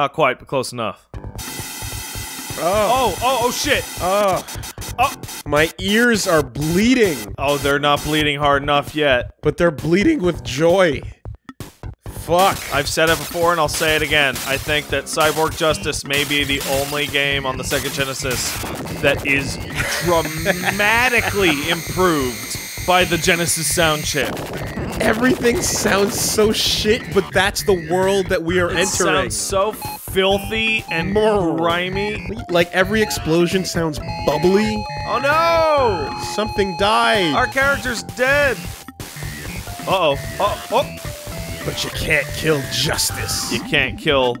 Not quite, but close enough. Oh, Oh, oh, oh shit! oh, Oh, my ears are bleeding, oh, they're not bleeding hard enough yet. but they're bleeding with joy. Fuck. I've said it before and I'll say it again. I think that Cyborg Justice may be the only game on the Sega Genesis that is dramatically improved by the Genesis sound chip. Everything sounds so shit, but that's the world that we are It entering. sounds so filthy and More. grimy. Like every explosion sounds bubbly. Oh no! Something died. Our character's dead. Uh oh. Oh. But you can't kill justice. You can't kill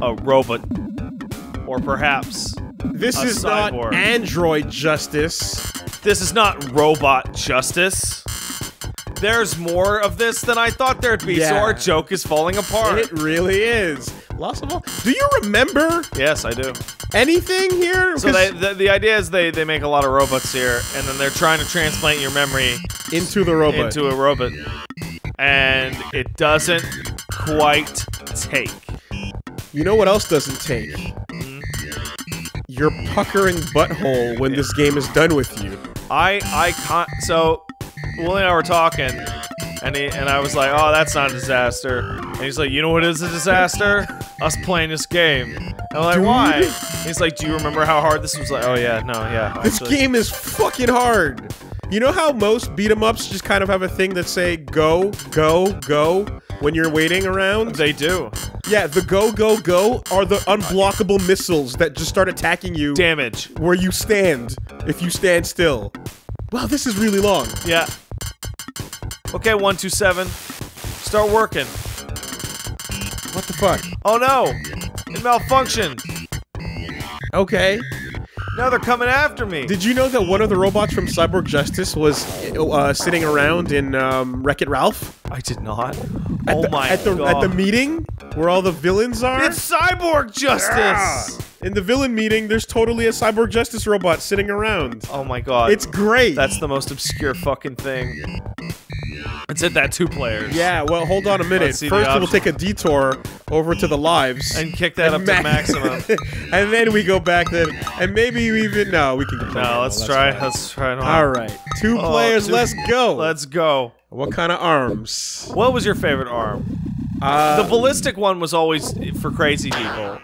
a robot. Or perhaps This is not android justice. this is not robot justice. There's more of this than I thought there'd be, so our joke is falling apart. It really is. Lost of all. Do you remember yes, I do. anything here? So they, the, the idea is they, they make a lot of robots here, and then they're trying to transplant your memory into the robot. into a robot. And it doesn't quite take. you know what else doesn't take? Mm-hmm. Your puckering butthole when this game is done with you. I I can't. so Woolie and I were talking, and he and I was like, "Oh, that's not a disaster." And he's like, "You know what is a disaster? Us playing this game." And I'm like, Dude. "Why?" He's like, "Do you remember how hard this was?" Like, "Oh yeah, no, yeah." This actually." game is fucking hard. You know how most beat 'em ups just kind of have a thing that say go, go, go when you're waiting around? They do Yeah, the go, go, go are the unblockable missiles that just start attacking you damage. where you stand if you stand still. Wow, this is really long. Yeah. Okay, one two seven, start working. What the fuck? Oh no, it malfunctioned. Okay. Now they're coming after me. Did you know that one of the robots from Cyborg Justice was uh, sitting around in um, Wreck It Ralph? I did not. At oh the, my at the, god! At the meeting where all the villains are? it's Cyborg Justice. Ah! In the villain meeting, there's totally a Cyborg Justice robot sitting around. Oh my god! It's great. That's the most obscure fucking thing. It's at that two players. yeah, well, hold on a minute. Let's First, we'll take a detour over to the lives. And kick that up to maximum. and then we go back then. And maybe we even. No, we can No, let's try. Let's try. it on. All right. Two Oh, players, two- let's go. Let's go. What kind of arms? What was your favorite arm? Uh, The ballistic one was always for crazy people.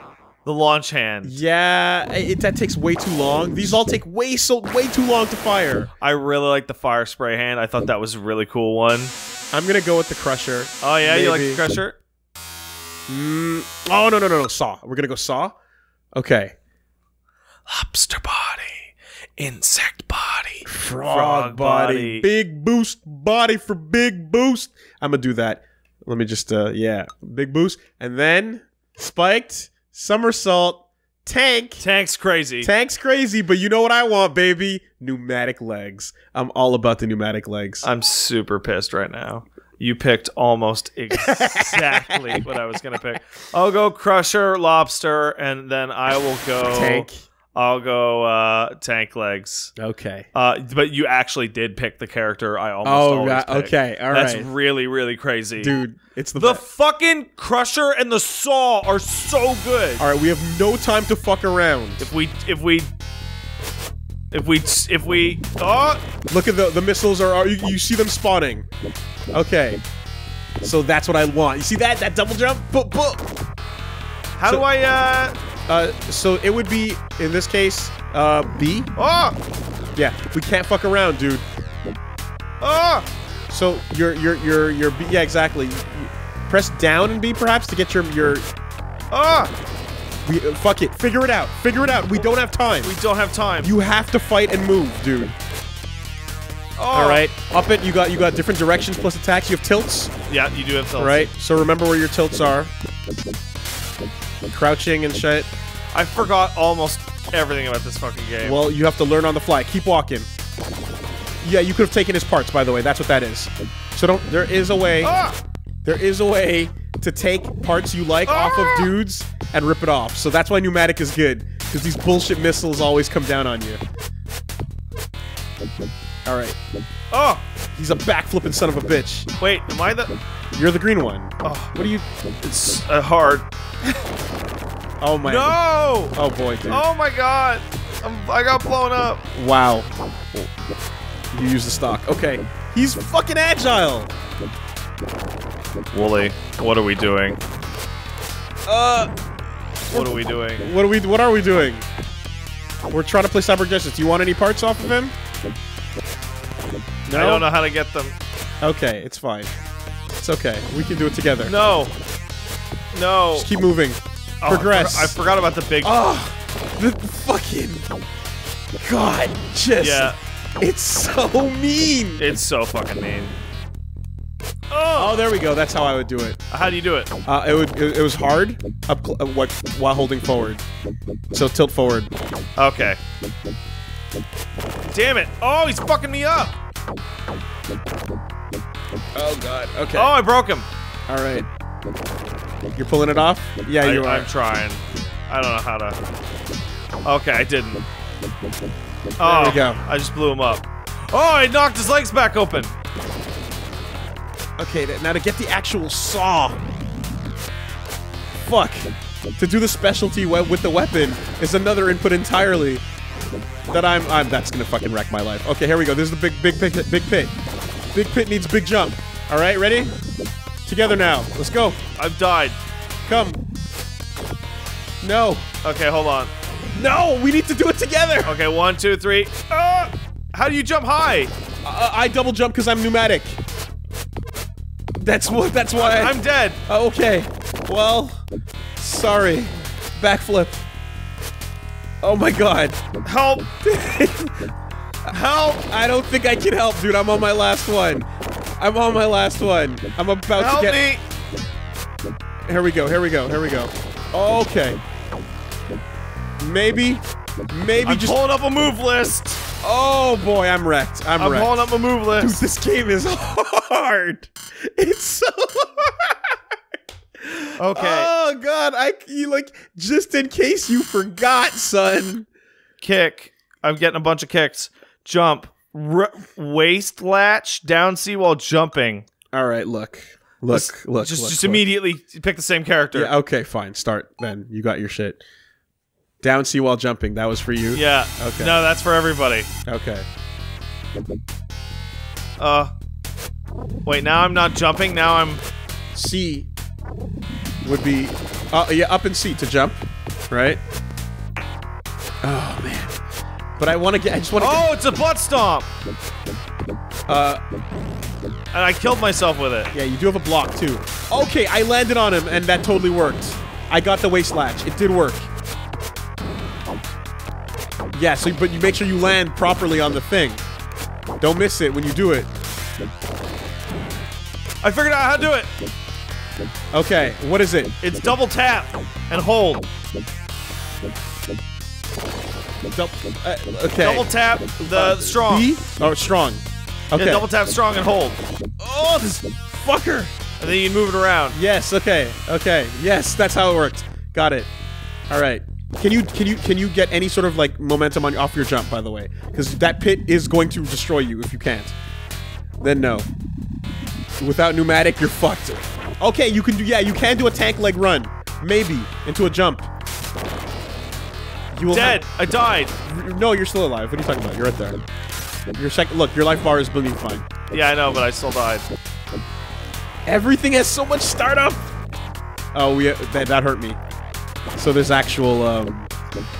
The launch hand. Yeah, it, that takes way too long. These all take way so way too long to fire. I really like the fire spray hand. I thought that was a really cool one. I'm gonna go with the crusher. Oh yeah, you like the crusher? Mm, oh no no no no saw. We're gonna go saw. Okay. Lobster body, insect body, Frog, Frog body. body. big boost body for big boost. I'm gonna do that. Let me just uh yeah, big boost, and then spiked somersault tank. Tank's crazy. Tank's crazy, but you know what I want, baby? Pneumatic legs. I'm all about the pneumatic legs. I'm super pissed right now. You picked almost exactly what I was gonna pick. I'll go Crusher, Lobster, and then I will go Tank. I'll go uh, Tank Legs. Okay. Uh, but you actually did pick the character I almost Oh, always right, pick. okay, all right. That's really really crazy, Dude, it's the, The best. fucking Crusher and the Saw are so good. All right, we have no time to fuck around. If we if we if we if we oh Look at the the missiles are, are you, you see them spawning. Okay. So that's what I want. You see that that double jump? Boop, boop. how So- do I uh Uh so it would be in this case uh B. oh Yeah, we can't fuck around, dude. oh So your your your your B, yeah, exactly. You- Press down and B perhaps to get your your oh we, uh, fuck it. Figure it out. Figure it out. We don't have time. we don't have time. You have to fight and move, dude. oh. All right. Up it. You got you got different directions plus attacks. You have tilts. Yeah, you do have tilts. All right. So remember where your tilts are. Crouching and shit. I forgot almost everything about this fucking game. Well, you have to learn on the fly. Keep walking. Yeah, you could have taken his parts, by the way. That's what that is. So don't. There is a way. ah! There is a way to take parts you like off of Ah! dudes and rip it off. So that's why pneumatic is good because these bullshit missiles always come down on you. All right. Oh, He's a backflipping son of a bitch. wait, am I the? You're the green one. Oh, What are you? it's uh, hard. Oh my. No! Oh boy, dude. Oh my god! I'm, I got blown up. Wow. You use the stock. Okay. He's fucking agile. Woolie, what are we doing? Uh, What are we doing? what are we? What are we doing? We're trying to play Cyber Justice. Do you want any parts off of him? No. I don't know how to get them. Okay, it's fine. It's okay. We can do it together. No. No. Just keep moving. Oh, I Progress. I forgot about the big. Oh, the fucking God, just Yeah, it's so mean. it's so fucking mean. Oh, oh, there we go. That's how I would do it. How do you do it? Uh, it would. It, it was hard up uh, what while holding forward. So tilt forward. Okay. Damn it! Oh, he's fucking me up! Oh God. Okay. Oh, I broke him. All right. You're pulling it off. Yeah, I, you are. I'm trying. I don't know how to. Okay, I didn't. Oh, we go. I just blew him up. Oh, I knocked his legs back open. Okay, now to get the actual saw. Fuck. To do the specialty with the weapon is another input entirely. That I'm, I'm. That's gonna fucking wreck my life. Okay, here we go. This is the big, big, big, big pit. Big pit needs big jump. All right, ready? Together now. Let's go. I've died. Come. No. Okay, hold on. No. We need to do it together. Okay, one, two, three. Ah! How do you jump high? Uh, I double jump because I'm pneumatic. That's what. That's why. I, I'm dead. Oh, okay. Well, sorry. Backflip. Oh my god. Help! Help! I don't think I can help, dude. I'm on my last one. I'm on my last one. I'm about Help to get. me! Here we go. Here we go. Here we go. Okay. Maybe. Maybe just- I'm just. pulling up a move list. Oh boy, I'm wrecked. I'm, wrecked. I'm pulling up a move list. Dude, list. this game is hard. It's so hard. Okay. Oh god, I you like just in case you forgot, son. Kick. I'm getting a bunch of kicks. Jump. R- waist latch. Down C while jumping. All right, look, look, look. Just, look, just look. immediately pick the same character. Yeah, okay, fine. Start then. You got your shit. Down C while jumping. That was for you. Yeah. Okay. No, that's for everybody. Okay. Uh. Wait, now I'm not jumping. Now I'm. C would be. Uh, yeah, up and C to jump, right? Oh man. But I want to get. I just want to. Oh, it's a butt stomp! Uh, And I killed myself with it. yeah, you do have a block too. Okay, I landed on him, and that totally worked. I got the waist latch. It did work. Yeah, so but you make sure you land properly on the thing. Don't miss it when you do it. I figured out how to do it. Okay, what is it? It's double tap and hold. Dou- uh, okay. Double tap the strong. B? Oh, strong. Okay. Yeah, double tap strong and hold. Oh, this fucker. And then you move it around. Yes. Okay. Okay. Yes, that's how it worked. Got it. All right. Can you can you can you get any sort of like momentum on off your jump? By the way, because that pit is going to destroy you if you can't. Then no. Without pneumatic, you're fucked. Okay, you can do. Yeah, you can do a tank leg run, maybe into a jump. You will Dead. I died. no, you're still alive. What are you talking about? You're right there. Your second. Look, your life bar is being fine. Yeah, I know, but I still died. Everything has so much startup. Oh, we that, that hurt me. So there's actual. Um,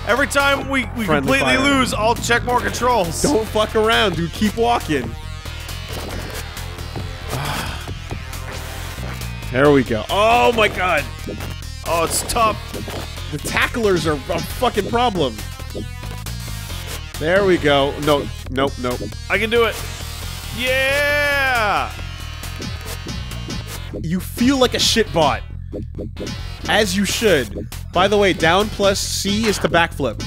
Every time we, we completely fire. lose, I'll check more controls. don't fuck around, dude. Keep walking. There we go. Oh my god. Oh, it's tough. The tacklers are a fucking problem. There we go. No, nope, nope. I can do it. Yeah! You feel like a shitbot. As you should. By the way, down plus C is to backflip.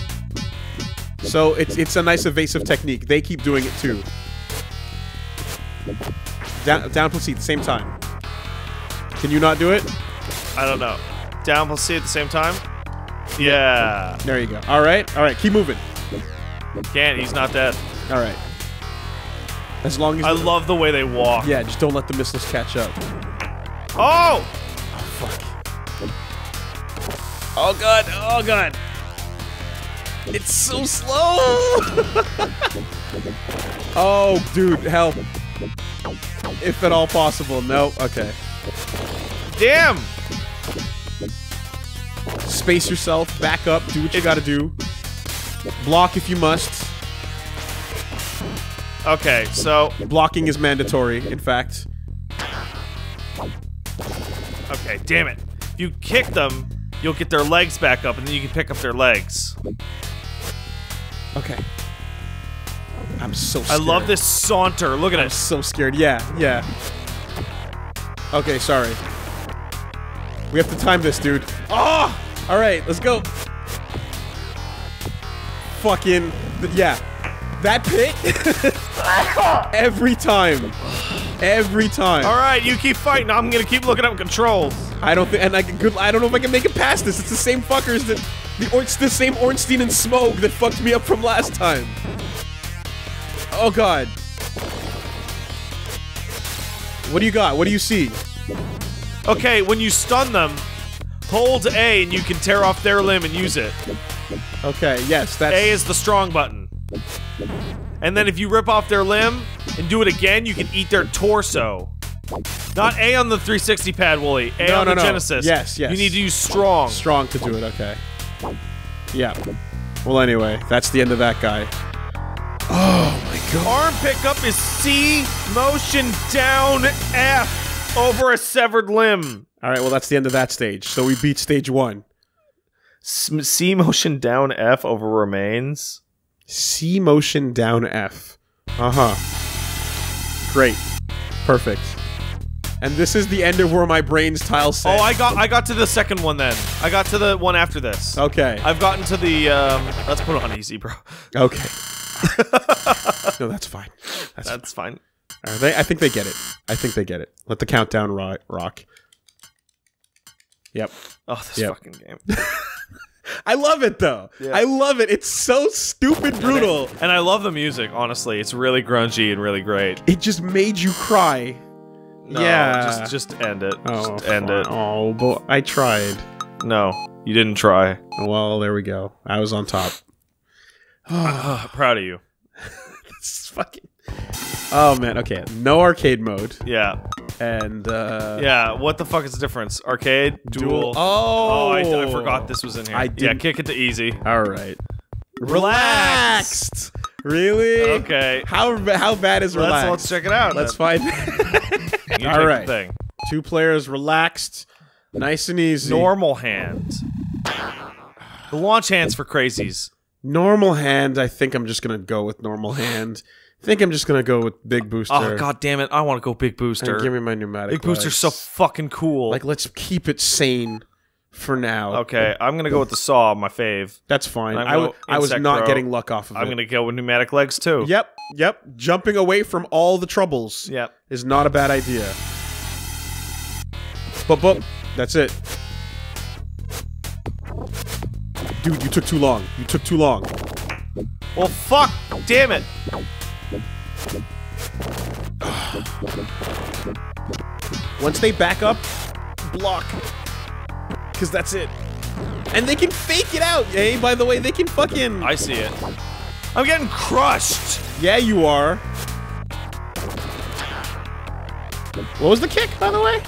So it's it's a nice evasive technique. They keep doing it too. Down down plus C at the same time. Can you not do it? I don't know. Down plus C at the same time? Yeah. There you go. All right, all right. Keep moving. Can't. He's not dead. All right. As long as I love the way they walk. yeah, just don't let the missiles catch up. Oh! Fuck. Oh god, oh god. It's so slow. oh, dude, help. If at all possible. No, okay. Damn! Space yourself, back up, do what you gotta do. Block if you must. Okay, so Blocking is mandatory, in fact. okay, damn it. If you kick them, you'll get their legs back up, and then you can pick up their legs. Okay. I'm so I love this saunter. Look at I'm it. so scared. Yeah, yeah. Okay, sorry. We have to time this, dude. Oh! All right, let's go. Fucking yeah. That pit. Every time. Every time. All right, you keep fighting. I'm gonna keep looking up controls. I don't think, and I can good. I don't know if I can make it past this. It's the same fuckers that the or it's the same Ornstein and Smough that fucked me up from last time. Oh god. What do you got? What do you see? Okay, when you stun them, hold A and you can tear off their limb and use it. Okay, yes, that's A is the strong button. And then if you rip off their limb and do it again, you can eat their torso. Not A on the 360 pad, Woolie. A No, on no, the no. Genesis. Yes, yes. You need to use strong. strong to do it. Okay. Yeah. Well, anyway, that's the end of that guy. Oh my god. Arm pickup is C, motion down F over a severed limb. All right. Well, that's the end of that stage. So we beat stage one. C motion down F over remains. C motion down F. Uh huh. Great. Perfect. And this is the end of where my brain's tile set. Oh, I got I got to the second one then. I got to the one after this. Okay. I've gotten to the um let's put it on easy, bro. Okay. no, that's fine. That's, That's fine. Are they, I think they get it. I think they get it. Let the countdown ro- rock. Yep. Oh, this Yep. fucking game. I love it though. Yeah. I love it. It's so stupid brutal. And I love the music, honestly. It's really grungy and really great. It just made you cry. No, yeah. Just just end it. oh, just end fine. it. Oh, but I tried. No. You didn't try. Well, there we go. I was on top. Proud of you. It's fucking. Oh man. Okay. No arcade mode. Yeah. And uh Yeah. What the fuck is the difference? Arcade? Dual? Oh. Oh, I, I forgot this was in here. I yeah, didn't- kick it to easy. All right. Relaxed. Really? Okay. How how bad is relaxed? Let's, relaxed? let's check it out. Let's then. find. All right. Thing. Two players relaxed, nice and easy. Normal hand. The launch hands for crazies. normal hand. I think I'm just gonna go with normal hand. I think I'm just gonna go with big oh, booster. Oh god damn it! I want to go big And booster. give me my pneumatic. big booster's legs. so fucking cool. like let's keep it sane for now. okay, I'm gonna go with the saw, my fave. That's fine. I'm I, I was not getting luck off of I'm it. gonna go with pneumatic legs too. Yep, yep. Jumping away from all the troubles Yep. is not a bad idea. But but that's it. Dude, you took too long. You took too long. Well, fuck! Damn it! Once they back up, block. Cause that's it. And they can fake it out, eh? By the way, they can fucking I see it. I'm getting crushed. Yeah, you are. What was the kick, by the way?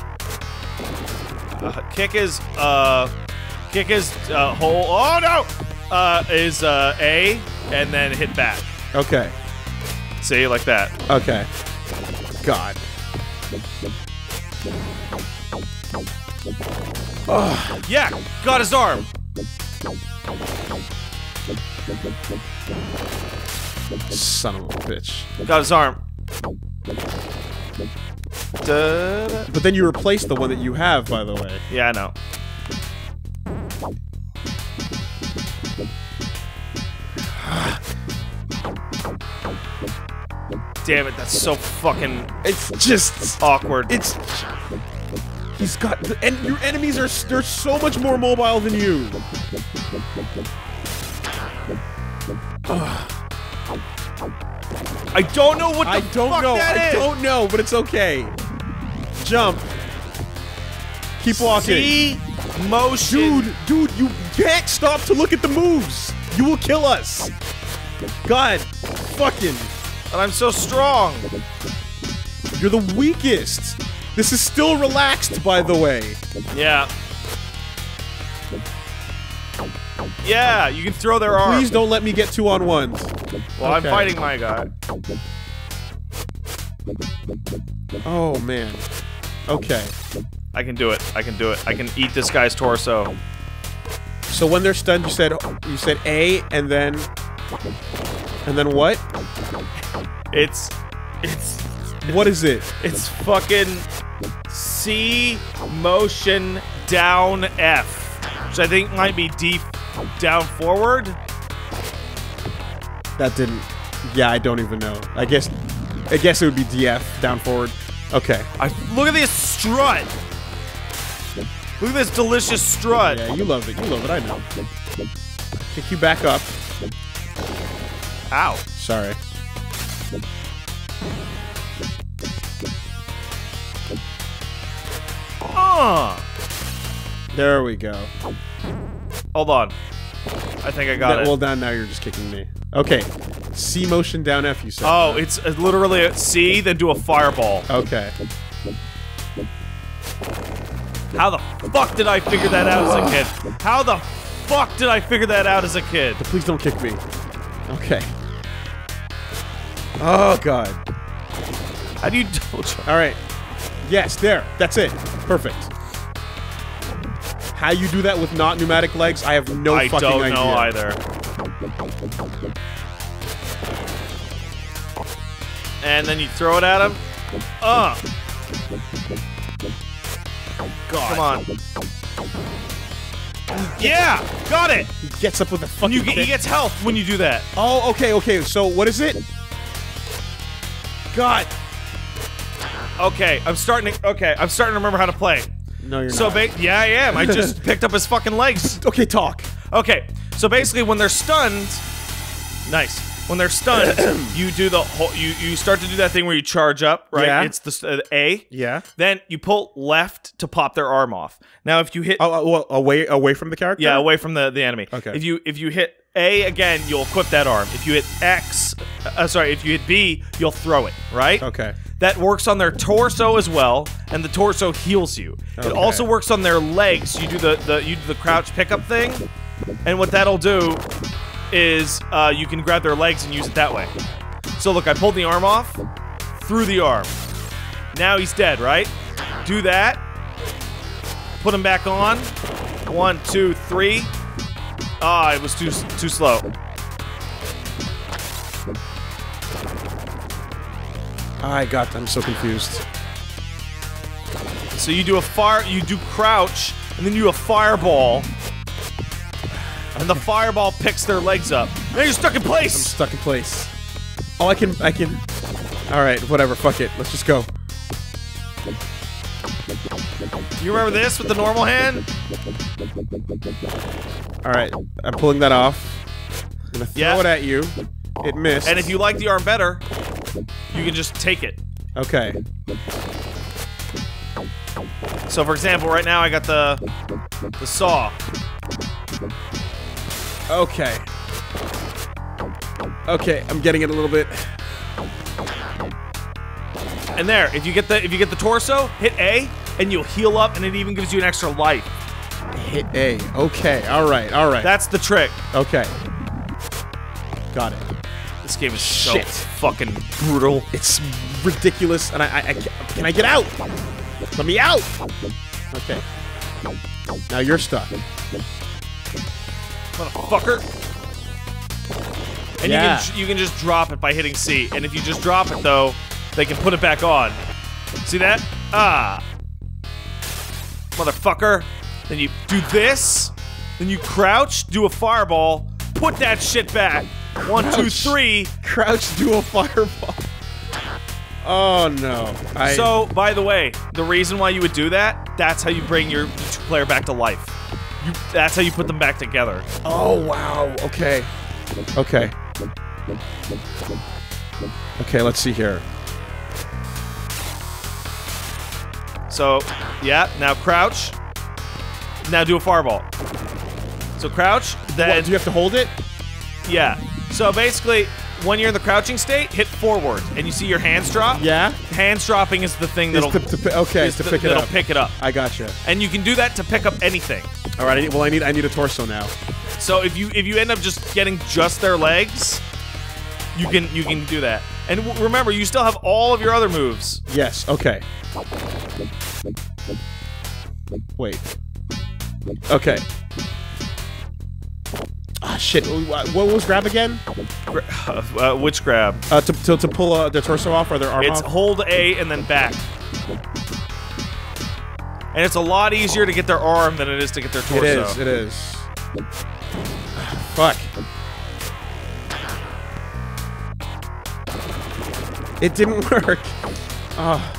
Uh, kick is uh, kick is uh, whole. Oh no! Uh, is uh A and then hit back. Okay. See, like that. Okay. God. Yeah, got his arm. Son of a bitch. Got his arm. Da-da. But then you replace the one that you have, by the way. Yeah, I know. Damn it, that's so fucking It's just. awkward. It's. He's got. And your enemies are. They're so much more mobile than you. I don't know what the I don't fuck know. that I is. don't know, but it's okay. Jump. Keep walking. C motion. Dude, dude, you can't stop to look at the moves. You will kill us. God, fucking, And I'm so strong. you're the weakest. This is still relaxed, by the way. Yeah. Yeah, you can throw their arm. Please don't let me get two on ones. Well, I'm fighting my guy. Oh man. Okay. I can do it. I can do it. I can eat this guy's torso. So when they're stunned, you said you said A, and then and then what? It's it's What is it? it's fucking C motion down F, which I think might be D down forward. That didn't. Yeah, I don't even know. I guess. I guess it would be DF down forward. Okay. I look at this strut. Look at this delicious strut. Yeah, you love it. You love it. I know. Kick you back up. Ow. Sorry. Uh. There we go. Hold on. I think I got Yeah, it. well, down now you're just kicking me. Okay. C motion down F. You said. oh, it's literally a C, then do a fireball. Okay. How the fuck did I figure that out as a kid? How the fuck did I figure that out as a kid? Please don't kick me. Okay. Oh god. How do you double jump? All right. Yes, there. That's it. Perfect. How you do that with not pneumatic legs, I have no I fucking don't know either. And then you throw it at him. Uh. God. Come on. Yeah, got it. He gets up with a And fucking you get, he gets health when you do that. Oh, okay, okay. So what is it? God. Okay, I'm starting to. Okay, I'm starting to remember how to play. No, you're So, not. ba- yeah, I am. I just picked up his fucking legs. okay, talk. Okay, so basically, when they're stunned, nice. When they're stunned, you do the whole. You you start to do that thing where you charge up, right? Yeah. It's the uh, A. Yeah. Then you pull left to pop their arm off. Now, if you hit Oh, uh, well, away, away from the character. yeah away from the the enemy. Okay. If you if you hit A again, you'll equip that arm. If you hit X, uh, sorry, if you hit B, you'll throw it. Right. Okay. That works on their torso as well, and the torso heals you. Okay. It also works on their legs. You do the, the you do the crouch pickup thing, and what that'll do is uh, you can grab their legs and use it that way. So look, I pulled the arm off, through the arm. Now he's dead, right? Do that. Put him back on. One, two, three. Ah, it was too too slow. I got. I'm so confused. So you do a fire, you do crouch, and then you do a fireball, and the fireball picks their legs up. Now you're stuck in place. I'm stuck in place. Oh, I can. I can. All right. Whatever. Fuck it. Let's just go. Do You remember this with the normal hand? All right. I'm pulling that off. I'm gonna throw Yeah. it at you. It missed. And if you like the arm better, you can just take it. Okay. So for example, right now I got the the saw. Okay. Okay. I'm getting it a little bit. And there, if you get the if you get the torso, hit A, and you'll heal up, and it even gives you an extra life. Hit A. Okay. All right. All right. That's the trick. okay. Got it. This game is so fucking brutal. It's ridiculous, and I, I, I can I get out? Let me out. Okay. Now you're stuck. Motherfucker. And Yeah. you can you can just drop it by hitting C. And if you just drop it though, they can put it back on. See that? Ah. Motherfucker. Then you do this. Then you crouch, do a fireball, put that shit back. One, two, Crouch. three. Crouch, do a fireball. Oh no. I, So, by the way, the reason why you would do that, that's how you bring your player back to life. You, that's how you put them back together. Oh wow. Okay. Okay. Okay. Let's see here. So, yeah, now crouch. Now do a fireball. So crouch, then What, do you have to hold it? yeah. So basically, when you're in the crouching state, hit forward, and you see your hands drop. Yeah. Hands dropping is the thing that'll to, to, okay, is to pick it that'll up. pick it up. I gotcha. And you can do that to pick up anything. All right. Well, I need I need a torso now. So if you if you end up just getting just their legs, you can you can do that. And w- remember, you still have all of your other moves. Yes. Okay. Wait. Okay. Ah, shit. What was grab again? Gra- Uh, which grab? Uh, to, to, to pull uh, the torso off or their arm It's off? hold A and then back. And it's a lot easier to get their arm than it is to get their torso. It is. It is. Fuck. It didn't work. Oh.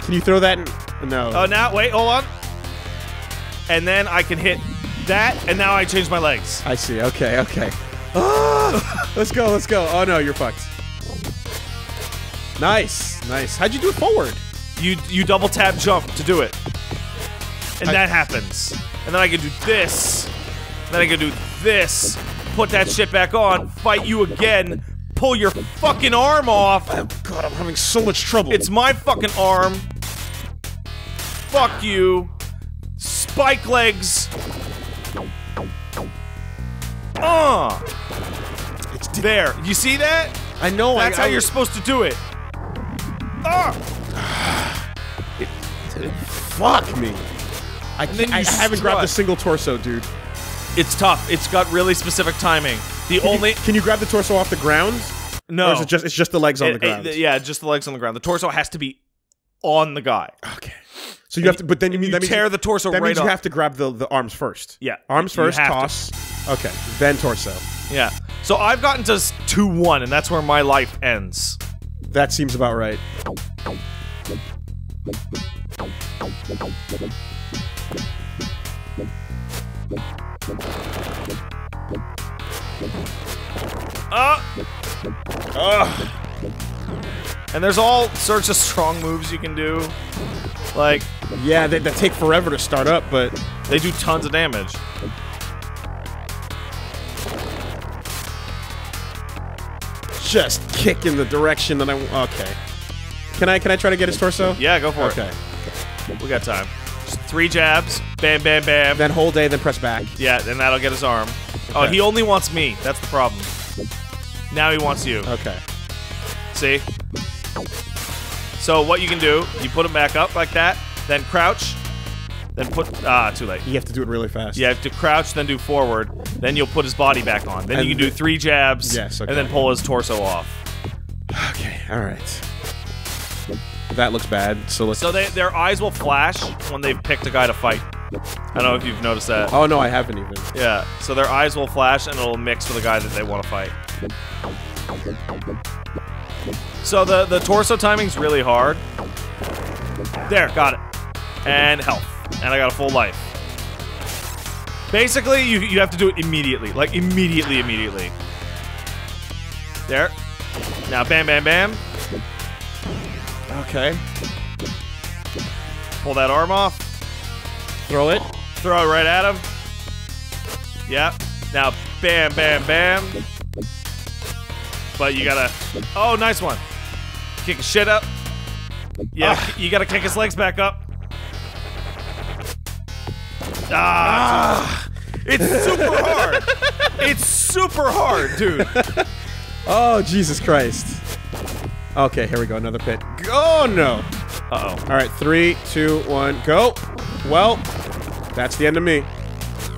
Can you throw that? In? No. Oh, now wait, hold on. And then I can hit that, and now I change my legs. I see. Okay. Okay. Ah! let's go. Let's go. Oh no, you're fucked. Nice. Nice. How'd you do it forward? You you double tap jump to do it, and I- that happens. And then I can do this. and Then I can do this. Put that shit back on. Fight you again. Pull your fucking arm off. Oh, God, I'm having so much trouble. It's my fucking arm. Fuck you. Spike legs. Uh. It's There. You see that? I know. That's I, how I, you're supposed to do it. Ah. Fuck me. I, can't, I haven't grabbed a single torso, dude. It's tough. It's got really specific timing. The only Can you grab the torso off the ground? no. Or is it just it's just the legs on It- the ground? it- yeah, just the legs on the ground. The torso has to be on the guy. Okay. So you have to, but then you mean You that means tear the torso that right means off. you have to grab the the arms first. Yeah, Arms you first, have to. toss. Okay, then torso. Yeah. So I've gotten to two one, and that's where my life ends. That seems about right. Uh, Ugh. and there's all sorts of strong moves you can do. Like Yeah, they, that take forever to start up, but they do tons of damage. just kick in the direction that I. Okay. Can I can I try to get his torso? Yeah, go for it. Okay. it. We got time. Just three jabs. Bam, bam, bam. Then hold A, then press back. yeah, and that'll get his arm. Oh, he only wants me. That's the problem. Now he wants you. Okay. See? So what you can do, you put him back up like that, then crouch, then put ah, too late. You have to do it really fast. You have to crouch, then do forward, then you'll put his body back on. Then And you can do three jabs, Yes, okay. and then pull his torso off. Okay. All right. That looks bad. So let's. So they, their eyes will flash when they've picked a guy to fight. I don't know if you've noticed that. Oh no, I haven't even. Yeah, so their eyes will flash and it'll mix with the guy that they want to fight. So the, the torso timing's really hard. There, got it. And health. And I got a full life. Basically, you, you have to do it immediately. Like, immediately, immediately. There. Now, bam, bam, bam. Okay. Pull that arm off. Throw it. Throw it right at him. Yep. Now, bam, bam, bam. But you gotta. Oh, nice one. Kick his shit up. Yeah, you gotta kick his legs back up. Ah, it's super hard. It's super hard, dude. Oh Jesus Christ. Okay, here we go. Another pit. Oh no. Uh oh. All right, three, two, one, go. Well, that's the end of me.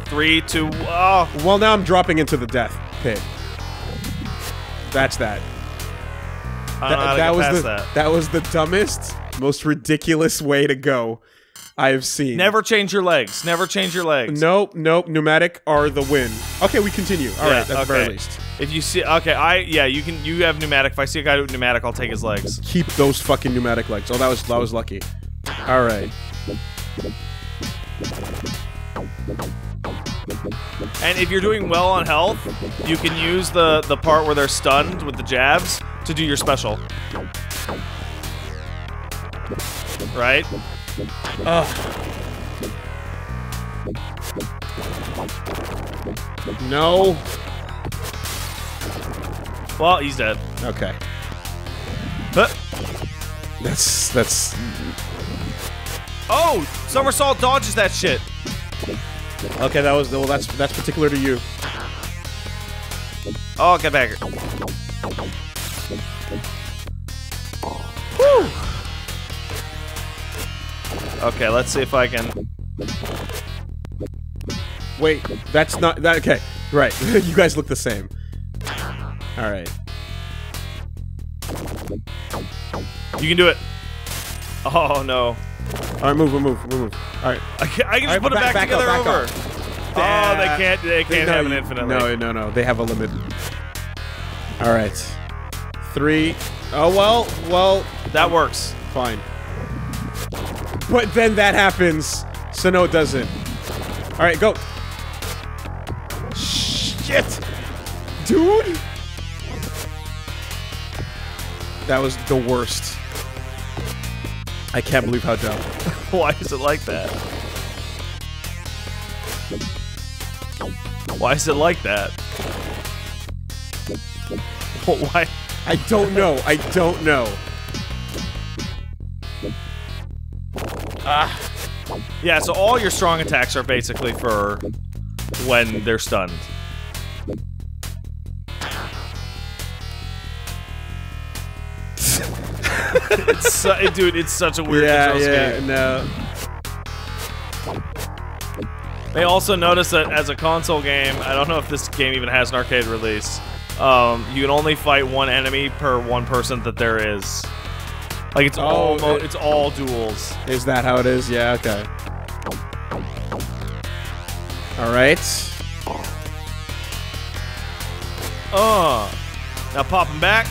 Three, two. Oh, Well, now I'm dropping into the death pit. That's that. I don't know how to that get was the that. was the dumbest, most ridiculous way to go I've seen. Never change your legs. Never change your legs. Nope, nope. Pneumatic are the win. Okay, we continue. All right, Yeah, at the very least. If you see, okay, I yeah, you can. You have pneumatic. If I see a guy with pneumatic, I'll take his legs. Keep those fucking pneumatic legs. Oh, that was that was lucky. All right. And if you're doing well on health, you can use the the part where they're stunned with the jabs to do your special. Right? No. Well, he's dead. Okay. Huh. That's that's Oh, somersault dodges that shit. okay. That was well. That's that's particular to you. Oh, get back here. Whew. Okay, let's see if I can. Wait, that's not that. Okay, right. you guys look the same. All right. You can do it. Oh no! All right, move, move, move, move. All right. I can, I can just right, put it back- back, back up, together back over. up. Oh, they Uh, can't. They can't no, have an infinite. No, no, no. They have a limit. All right. Three. Oh well, well, That works. fine. But then that happens, so no, it doesn't. All right, go. Shit, dude. That was the worst. I can't believe how dumb. Why is it like that? Why is it like that? Why? I don't know. I don't know. Ah. Yeah, so all your strong attacks are basically for when they're stunned. Dude, it's such a weird yeah, control yeah, scheme. no. They also notice that as a console game, I don't know if this game even has an arcade release. Um, you can only fight one enemy per one person that there is. Like it's all Oh, mo- it- it's all duels. Is that how it is? Yeah, okay. All right. Uh. Now pop them back.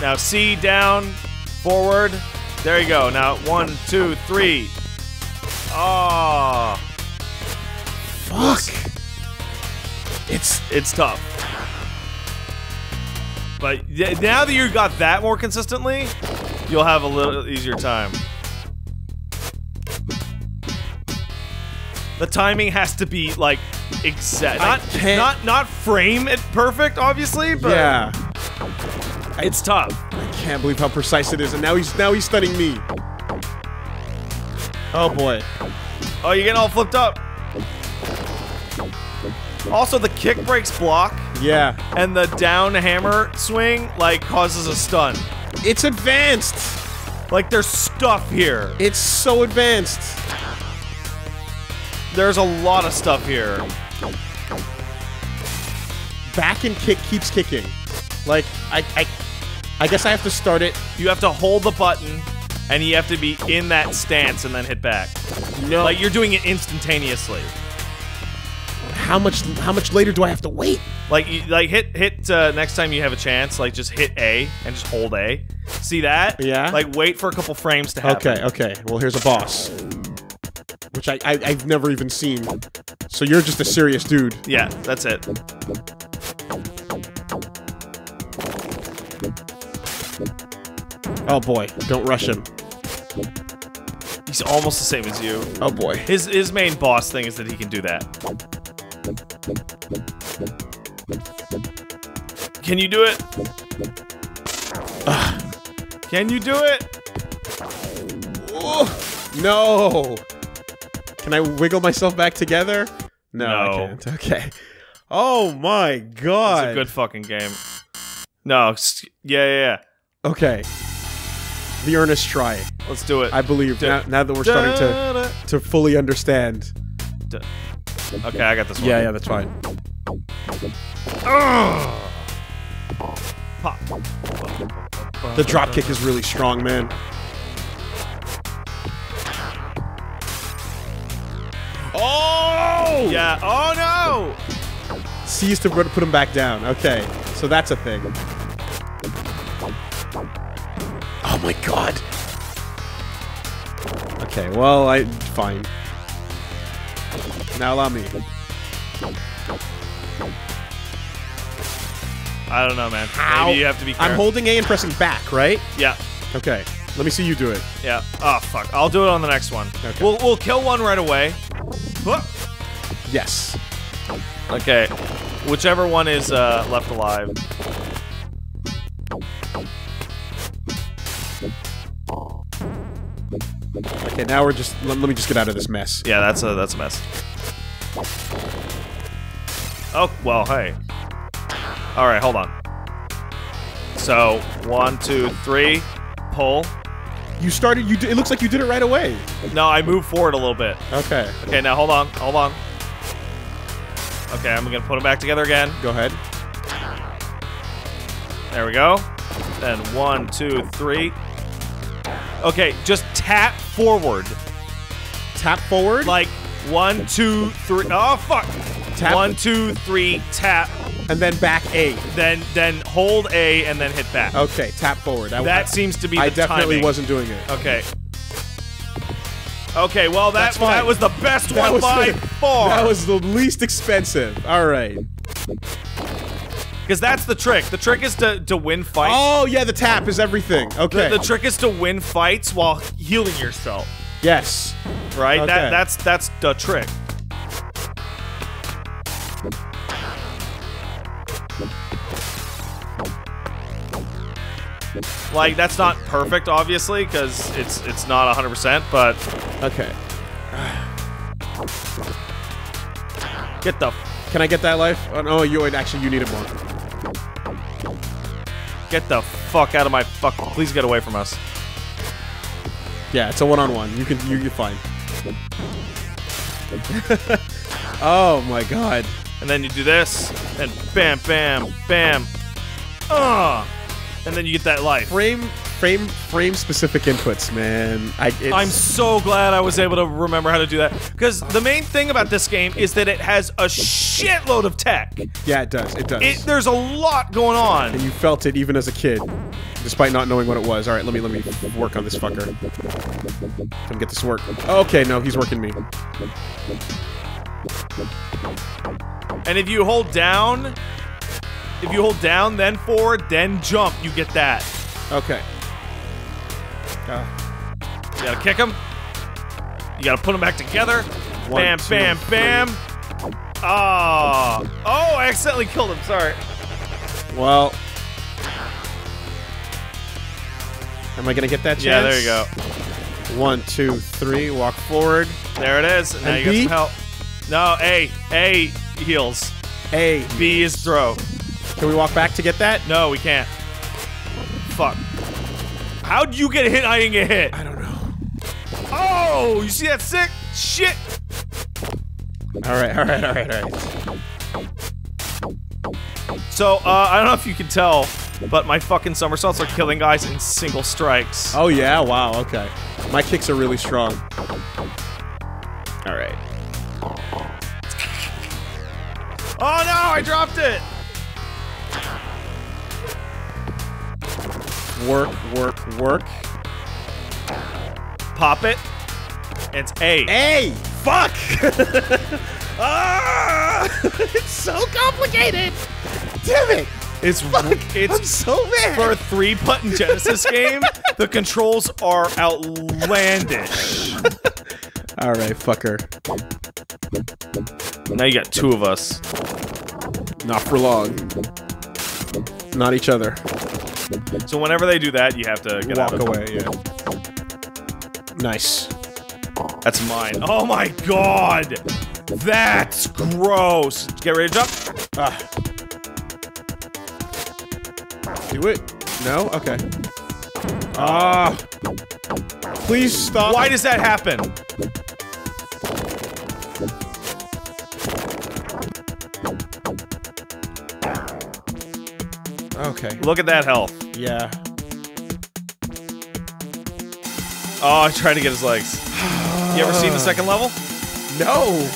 Now C down, forward. There you go. Now one, two, three. Ah, Fuck. It's it's tough. But now that you've got that more consistently, you'll have a little easier time. The timing has to be like exact. Not not not frame it perfect, obviously, but yeah. It's tough. I can't believe how precise it is, and now he's now he's stunning me. Oh boy. Oh, you're getting all flipped up. Also, the kick breaks block, Yeah. and the down hammer swing like causes a stun. It's advanced. Like there's stuff here. It's so advanced. There's a lot of stuff here. Back and kick keeps kicking. Like I I I guess I have to start it. You have to hold the button, and you have to be in that stance and then hit back. No. Like you're doing it instantaneously. how much how much later do I have to wait? Like you, like hit hit uh, next time you have a chance. Like just hit A and just hold A. See that? Yeah. Like wait for a couple frames to happen. Okay, okay. Well, here's a boss. Which I, I I've never even seen. So you're just a serious dude. Yeah, that's it. Oh boy, don't rush him. He's almost the same as you. Oh boy. His his main boss thing is that he can do that. Can you do it? Can you do it? No. Can I wiggle myself back together? No, I can't. Okay. Oh my god. It's a good fucking game. No, yeah, yeah, yeah. Okay. The earnest try. Let's do it. I believe now, now that we're starting to to fully understand. Okay, I got this one. Yeah, yeah, that's fine. Pop. The drop kick is really strong, man. Oh! Yeah. Oh no! Is to put put him back down. Okay, so that's a thing. Oh my god. Okay, well, I fine. Now allow me. I don't know, man. How? Maybe you have to be. I'm holding A and pressing back, right? Yeah. Okay. Let me see you do it. Yeah. Oh fuck. I'll do it on the next one. Okay. We'll we'll kill one right away. Whoop. Yes. Okay. Whichever one is uh, left alive. Okay, now we're just. Let, let me just get out of this mess. Yeah, that's a that's a mess. Oh well, hey. All right, hold on. So one, two, three, pull. You started. You. It looks like you did it right away. No, I move forward a little bit. Okay. Okay, now hold on, hold on. Okay, I'm gonna put them back together again. Go ahead. There we go. Then one, two, three. Okay, just tap forward. Tap forward. Like one, two, three. Oh fuck! Tap- One, two, three. Tap. and then back A. Then then hold A and then hit back. Okay. Tap forward. I, That seems to be the I definitely timing. wasn't doing it. Okay. Okay, well that that was the best That one by the- far. That was the least expensive. All right. Because that's the trick. The trick is to to win fights. Oh yeah, the tap is everything. Okay. The, the trick is to win fights while healing yourself. yes. Right? Okay. That that's that's the trick. Like that's not perfect, obviously, because it's it's not 100%. But Okay. get the Can I get that life? Oh no, you actually you need it more. Get the fuck out of my fuck! Please get away from us. Yeah, it's a one-on-one. You can you, you're fine. oh my god. And then you do this, and bam, bam, bam, ah, and then you get that life. Frame frame frame specific inputs, man. I, I'm so glad I was able to remember how to do that. Because the main thing about this game is that it has a shitload of tech. yeah, it does. It does. It, there's a lot going on. and you felt it even as a kid, despite not knowing what it was. All right, let me let me work on this fucker. Come get this work. Okay, no, he's working me. And if you hold down, if you hold down, then forward, then jump, you get that. Okay. You gotta kick him. You gotta put them back together. One, bam, two, bam, three. bam. Ah. Oh, I accidentally killed him. Sorry. well. Am I gonna get that chance? Yeah, there you go. One, two, three. Walk forward. There it is. Now you B? got some help. No, A. A heals. A. B is throw. Can we walk back to get that? No, we can't. How'd you get hit? I didn't get hit. I don't know. Oh, you see that sick shit? All right, all right, all right, all right. So, uh, I don't know if you can tell, but my fucking somersaults are killing guys in single strikes. Oh yeah, wow, okay. My kicks are really strong. All right. Oh no, I dropped it. Work, work, work. Pop it. It's A. A! fuck! ah! it's so complicated. Damn it! It's I'm it's so mad. for a three button Genesis game. The controls are outlandish. All right, fucker. Now you got two of us. Not for long. Not each other. So whenever they do that, you have to get Walk out of away. Yeah. Nice. That's mine. Oh my god! That's gross. Get ready to jump. Ah. Do it. No. Okay. Ah. Please stop. Why does that happen? Okay. Look at that health. Yeah. Oh, I tried to get his legs. You ever seen the second level? No.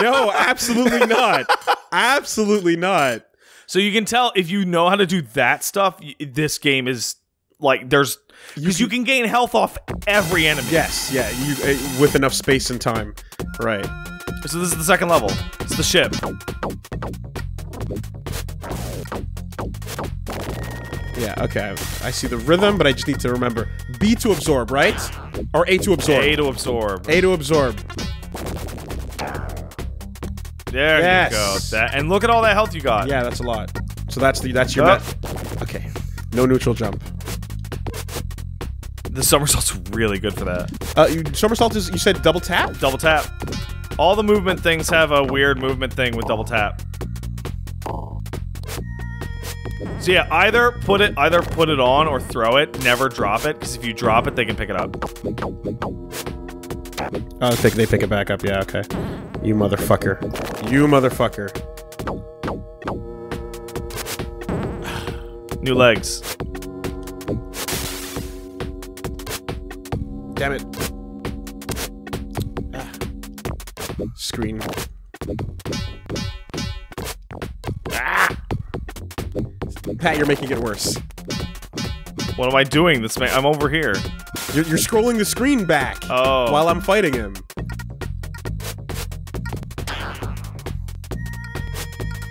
no, absolutely not. Absolutely not. So you can tell if you know how to do that stuff, this game is like there's because you, can gain health off every enemy. Yes, yeah, you uh, with enough space and time. Right. So this is the second level. It's the ship. Yeah, okay. I see the rhythm, but I just need to remember. B to absorb, right? Or A to absorb. A to absorb. A to absorb. There Yes. you go. That and look at all that health you got. Yeah, that's a lot. So that's the that's your. Okay. No neutral jump. The somersault's really good for that. Uh, you, somersault is you said double tap. Double tap. All the movement things have a weird movement thing with double tap. So yeah, either put it either put it on or throw it. Never drop it because if you drop it, they can pick it up. Oh, they, they pick it back up. Yeah, okay. You motherfucker. You motherfucker. New legs. Damn it. Ah. Screen. Pat, you're making it worse. What am I doing? This man, I'm over here. You're, you're scrolling the screen back Oh. while I'm fighting him.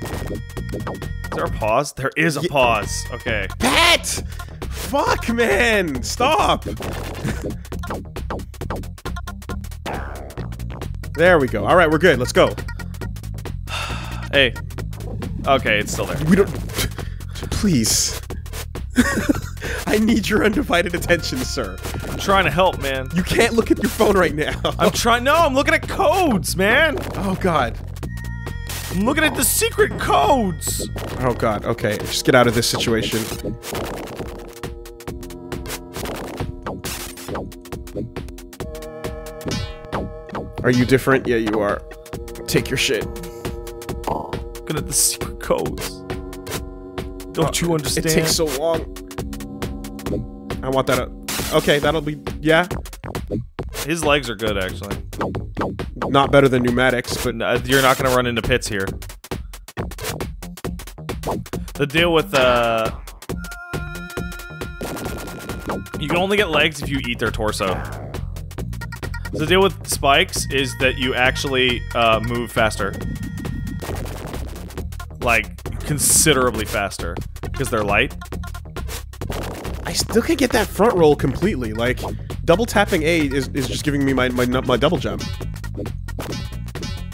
Is there a pause? There is a pause. Okay. Pat! Fuck, man! Stop! there we go. All right, we're good. Let's go. Hey. Okay, it's still there. We don't. Please. I need your undivided attention, sir. I'm trying to help, man. You can't look at your phone right now. I'm trying. No, I'm looking at codes, man. oh god. I'm looking at the secret codes. Oh god. Okay, just get out of this situation. Are you different? Yeah, you are. Take your shit. Looking at the secret codes. Don't you understand? It takes so long. I want that. Up. Okay, that'll be. Yeah, His legs are good, actually. not better than pneumatics, but No, You're not gonna run into pits here. The deal with uh, you can only get legs if you eat their torso. So the deal with spikes is that you actually uh, move faster, like considerably faster, because they're light. I still can't get that front roll completely. Like, double tapping A is, is just giving me my, my my double jump.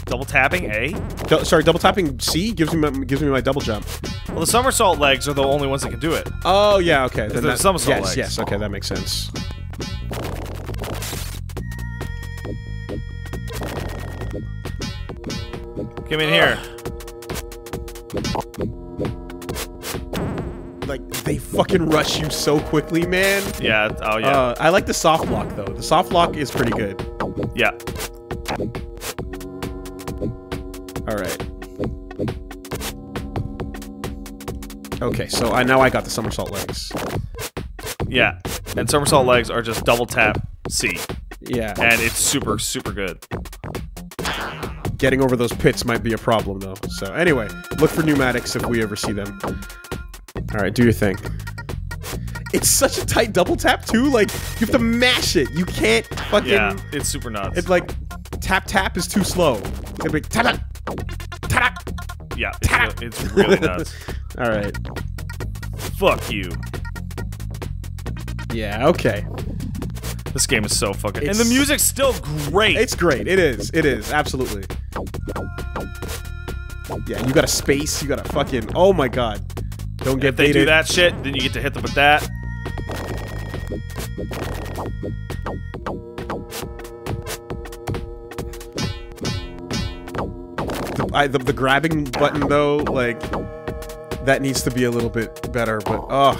Double tapping A. Du- sorry, double tapping C gives me my, gives me my double jump. Well, the somersault legs are the only ones that can do it. Oh yeah, okay. Then the that- somersault yes, legs. yes, okay, that makes sense. Come in here. Fucking rush you so quickly, man. Yeah. Oh yeah. Uh, I like the soft lock though. The soft lock is pretty good. yeah. All right. Okay, so I now I got the somersault legs. Yeah. And somersault legs are just double tap C. Yeah. And it's super, super good. Getting over those pits might be a problem though. So anyway, look for pneumatics if we ever see them. All right, do your thing. It's such a tight double tap too. Like you have to mash it. You can't fucking. Yeah. It's super nuts. It's like tap tap is too slow. It's gonna be tap tap tap. tap. yeah. It's, re- it's really nuts. All right. Fuck you. Yeah. Okay. This game is so fucking. and the music's still great. It's great. It is. It is. Absolutely. Yeah, you got a space. You got a fucking. Oh my god. Don't get if they do that shit, then you get to hit them with that. The, I, the, the grabbing button though, like that needs to be a little bit better. But oh,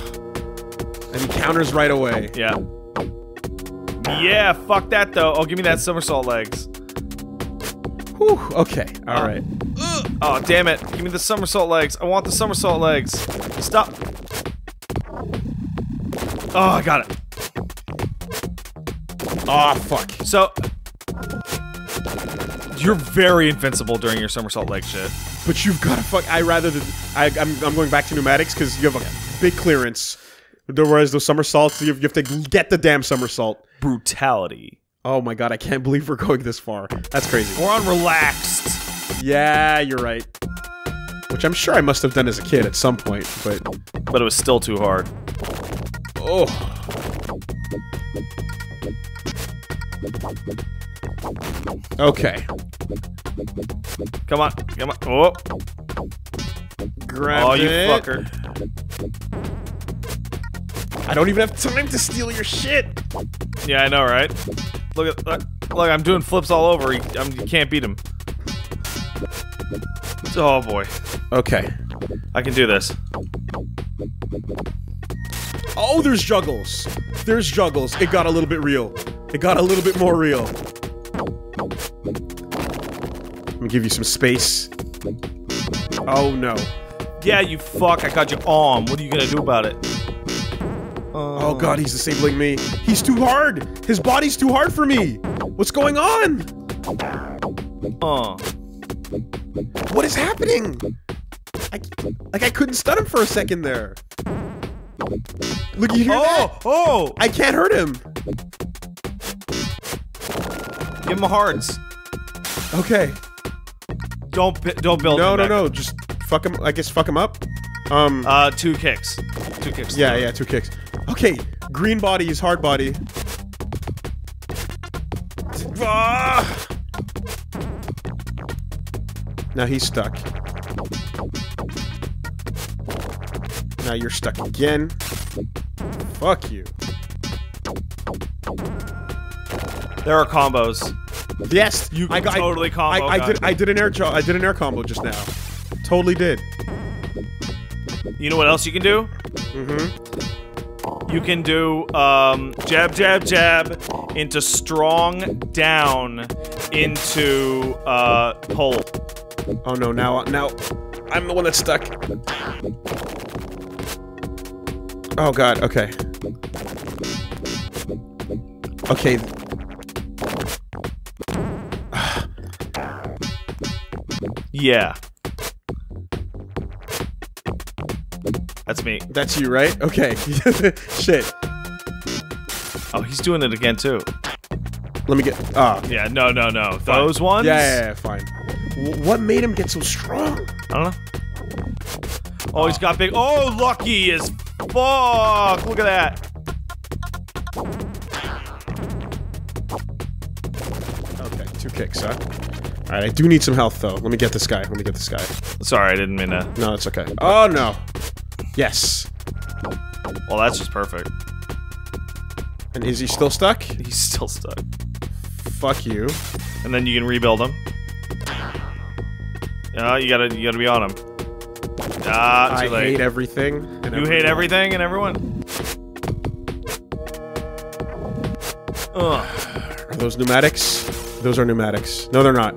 and he counters right away. Yeah. Yeah. Fuck that though. Oh, give me that somersault legs. Whew, okay. All um, right. Oh, damn it. Give me the somersault legs. I want the somersault legs. Stop. Oh, I got it. Oh fuck. So. You're very invincible during your somersault leg shit. But you've got to fuck. I rather than I, I'm I'm going back to pneumatics because you have a big clearance. Whereas those somersaults, you have, you have to get the damn somersault. Brutality. Oh my god, I can't believe we're going this far. That's crazy. We're on relaxed. Yeah, you're right. Which I'm sure I must have done as a kid at some point, but But it was still too hard. oh. Okay. Come on. Come on. Oh, Grab oh you fucker. I don't even have time to steal your shit. Yeah, I know, right? Look at look, look I'm doing flips all over. You can't beat him. Oh boy, Okay. I can do this. Oh, there's juggles. There's juggles. It got a little bit real. It got a little bit more real. Let me give you some space. Oh no. Yeah, you fuck. I got your arm. What are you gonna do about it? Oh god, he's disabling me. He's too hard. His body's too hard for me. What's going on? Uh. What is happening? I, like I couldn't stun him for a second there. Look, you hear that? Oh, oh! I can't hurt him. Give him a hearts. Okay. Don't don't build. No, him no, back. no. Just fuck him. I guess fuck him up. Um. Uh, two kicks. Two kicks. Yeah, yeah, two kicks. Okay, green body is hard body. Ah! Now he's stuck. Now you're stuck again. Fuck you. There are combos. Yes, You I got totally combo I, I did. I did an air. I did an air combo just now. Totally did. You know what else you can do? Mm-hmm. You can do um, jab, jab, jab into strong down into uh, pole. Oh no! Now, now, I'm the one that's stuck. Oh god. Okay. Okay. Yeah. That's me. That's you, right? Okay. Shit. Oh, he's doing it again too. Let me get. Ah. Yeah, no, no, no. Those ones? Yeah, yeah, yeah, fine. What made him get so strong? I don't know. Oh, he's got big. Oh, lucky as fuck. Look at that. Okay, two kicks, huh? All right, I do need some health though. Let me get this guy. Let me get this guy. Sorry, I didn't mean to. No, it's okay. Oh no. Yes. Well, that's just perfect. And is he still stuck? He's still stuck. Fuck you. And then you can rebuild him. Yeah, you gotta, you gotta be on him. Ah, I late. hate everything. and You hate everything and everyone. Ugh. Are those pneumatics? Those are pneumatics. No, they're not.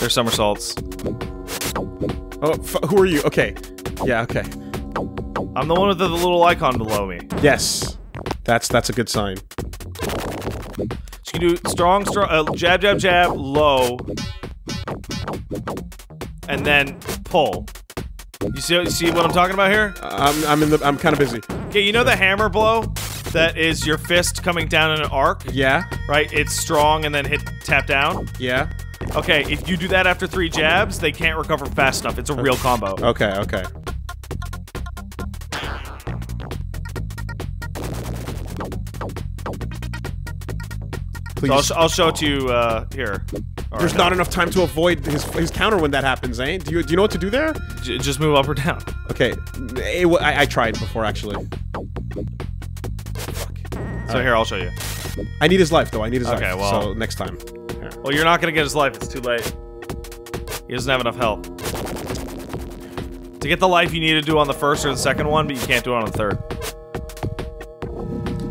They're somersaults. Oh, f- who are you? Okay. Yeah. Okay. I'm the one with the little icon below me. Yes. That's that's a good sign. So you can do strong, strong, uh, jab, jab, jab, low, and then pull. You see, you see what I'm talking about here? I'm I'm in the I'm kind of busy. Okay, you know the hammer blow that is your fist coming down in an arc, Yeah. right? It's strong and then hit tap down. Yeah. Okay, if you do that after three jabs, they can't recover fast enough. It's a uh, real combo. Okay. Okay. Please. So I'll, sh- I'll show it to you uh, here. Or There's no, not enough time to avoid his his counter when that happens, eh? Do you do you know what to do there? j- just move up or down. Okay. I I, I tried before actually. So here, I'll show you. I need his life though. I need his Okay, life. well- so next time. Well, you're not gonna get his life. It's too late. He doesn't have enough health. To get the life you need to do on the first or the second one, but you can't do it on the third.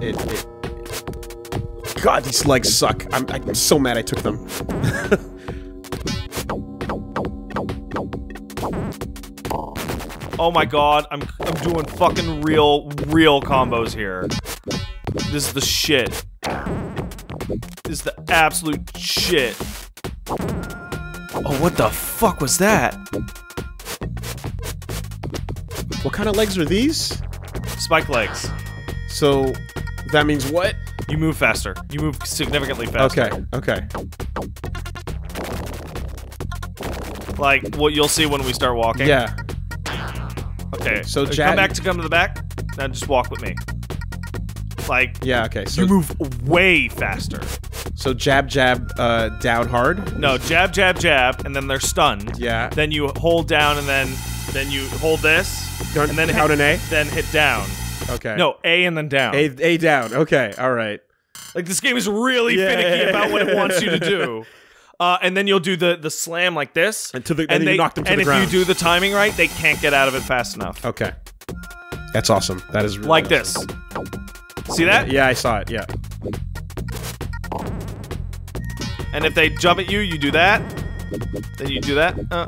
It, it, God, these legs suck. I'm, I'm so mad I took them. Oh my god, I'm I'm doing fucking real real combos here. This is the shit. This is the absolute shit. Oh, what the fuck was that? what kind of legs are these? Spike legs. So that means what? You move faster. You move significantly faster. Okay, okay. Like what you'll see when we start walking. Yeah. Okay. So uh, Jad- come back to come to the back. Now just walk with me. Like Yeah, okay. So you move way faster. So jab, jab, uh, down hard. No, jab, jab, jab, and then they're stunned. Yeah. Then you hold down, and then then you hold this, and then down hit, and A? Then hit down. Okay. No, A and then down. A, A down. Okay. All right. Like this game is really Yeah, finicky yeah, yeah, about what it wants you to do. Uh, and then you'll do the the slam like this, And to the- and then you knock them to and the if you do the timing right, they can't get out of it fast enough. Okay. That's awesome. That is really Like awesome. this. See that? Yeah, I saw it. Yeah. And if they jump at you, you do that. Then you do that. Uh,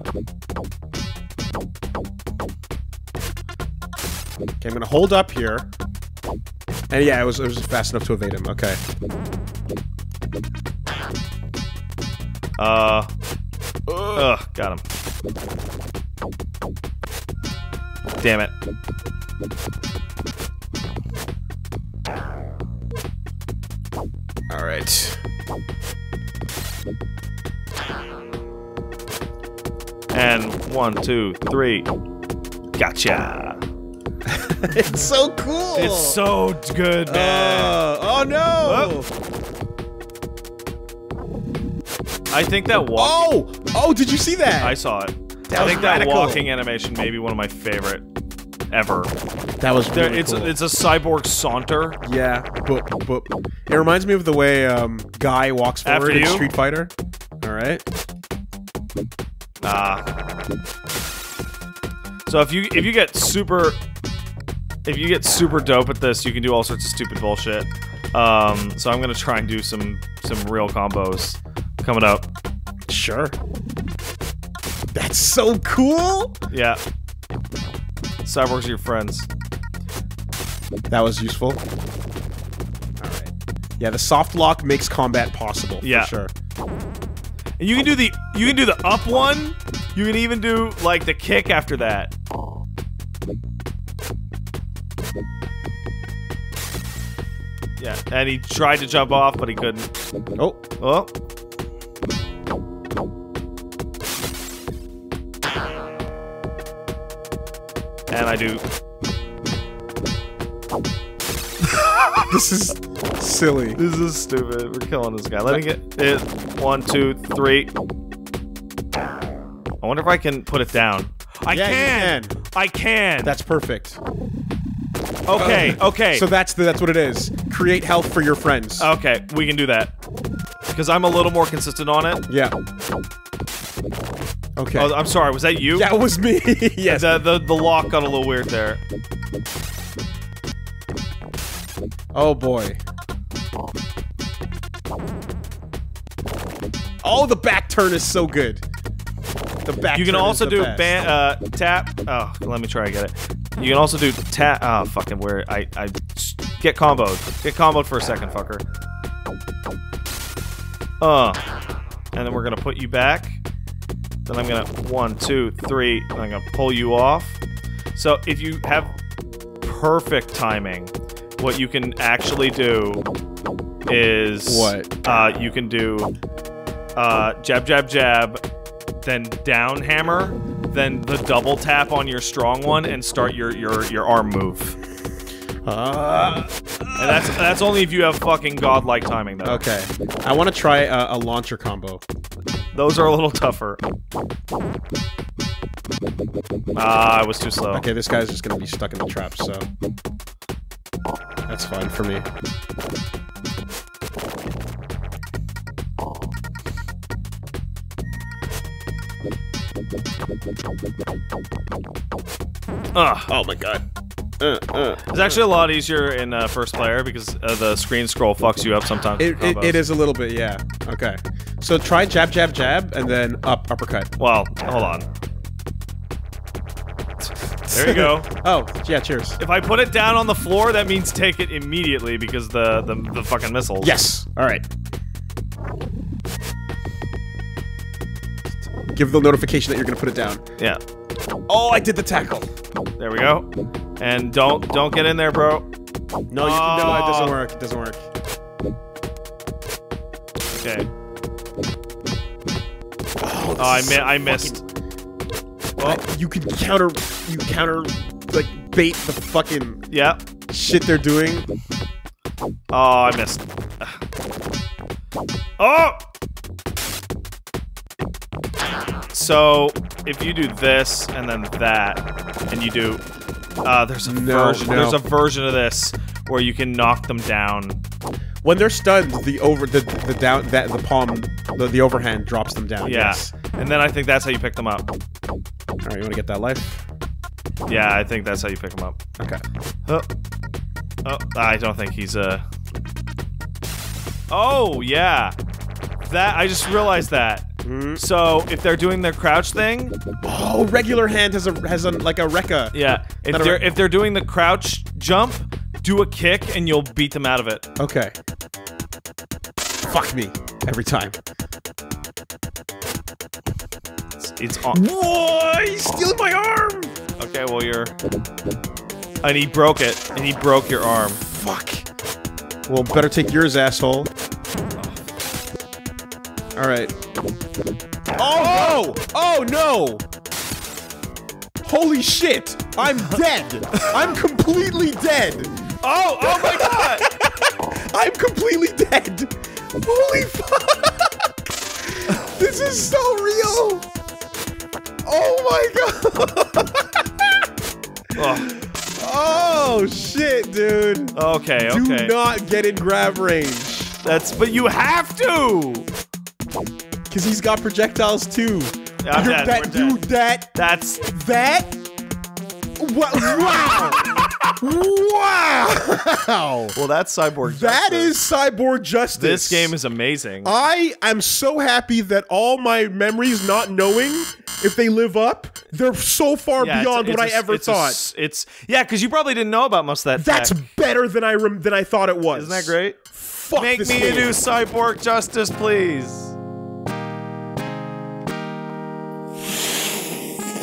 Okay, I'm gonna hold up here. And yeah, it was it was fast enough to evade him. Okay. uh. Ugh, got him. Damn it. All right. And one, two, three. Gotcha. it's so cool. It's so good, man. Uh, oh no! I think that walk. Oh! Oh, did you see that? I saw it. That I think that walking animation may be one of my favorite ever. that was There, really it's cool. it's a cyborg saunter. yeah, boop, boop. It reminds me of the way um, Guy walks After forward in? Street Fighter. All right. Ah. So if you if you get super if you get super dope at this, you can do all sorts of stupid bullshit. Um, so I'm gonna try and do some some real combos coming up. Sure. That's so cool. Yeah. Cyborgs are your friends. That was useful. All right. Yeah, the soft lock makes combat possible. Yeah. Sure. And you can do the you can do the up one. You can even do like the kick after that. Yeah, and he tried to jump off, but he couldn't. Oh, Oh. And I do. this is silly. This is stupid. We're killing this guy. Let me get it. One, two, three. I wonder if I can put it down. I Yeah, can. can. I can. That's perfect. Okay. Okay. So that's the, that's what it is. Create health for your friends. okay, we can do that. Because I'm a little more consistent on it. yeah. Okay. Oh, I'm sorry. Was that you? That was me. yes. The, the the lock got a little weird there. Oh boy. Oh, the back turn is so good. The back. You can turn is also do ban uh tap. Oh, let me try to get it. You can also do tap. Oh, fucking where I I get comboed. Get comboed for a second, fucker. Uh, and then we're gonna put you back. Then I'm gonna one, two, three. And I'm gonna pull you off. So if you have perfect timing, what you can actually do is What? Uh, you can do uh, jab, jab, jab, then down hammer, then the double tap on your strong one, and start your your your arm move. Uh, And that's that's only if you have fucking godlike timing though. okay. I want to try a, a launcher combo. Those are a little tougher. Ah, I was too slow. Okay, this guy's just gonna be stuck in the trap, so that's fine for me. Ugh. Oh my god. Uh, uh. It's actually a lot easier in uh, first player because uh, the screen scroll fucks you up sometimes. It, it, it is a little bit, yeah. Okay. So try jab, jab, jab, and then up, uppercut. Well, hold on. There you go. oh, yeah, cheers. If I put it down on the floor, that means take it immediately because the the, the fucking missiles. Yes. All right. Give the notification that you're gonna put it down. Yeah. Oh, I did the tackle. There we go. And don't don't get in there, bro. No, you can, no, it doesn't Oh. work. It doesn't work. Okay. Oh, Oh, I mi- I missed. Oh. Well, you can counter, you counter, like bait the fucking Yeah. shit they're doing. Oh, I missed. Ah. Oh! So, if you do this and then that, and you do, uh, there's a No, version. no. There's a version of this where you can knock them down. When they're stunned, the over the the down that the palm the, the overhand drops them down. Yeah, Yes. and then I think that's how you pick them up. All right, you want to get that life? Yeah, I think that's how you pick them up. Okay. Oh, oh I don't think he's uh. Oh yeah, that I just realized that. Mm-hmm. So if they're doing their crouch thing, Oh, regular hand has a has a like a rekka. yeah. If they're if they're doing the crouch jump, do a kick and you'll beat them out of it. Okay. Fuck me every time. It's, it's on. Whoa! He's stealing my arm. Okay, well you're. And he broke it, and he broke your arm. Fuck. Well, better take yours, asshole. All right. Oh! Oh Oh, no! Holy shit! I'm dead. I'm completely dead. Oh! Oh my god! I'm completely dead. Holy fuck! This is so real. Oh my god! oh, Oh shit, dude. okay, okay. Do not get in grab range. That's. But you have to. Cause he's got projectiles too. I'm You're dead, that dude, that That's. that What wow! wow! Well, that's cyborg. That Justice. is cyborg justice. This game is amazing. I am so happy that all my memories not knowing if they live up, they're so far Yeah, beyond what I it's a- ever it's a thought. s- it's yeah, because you probably didn't know about most of that. That's better than I rem- than I thought it was. Isn't that great? Fuck Make this me game. a new cyborg justice, please.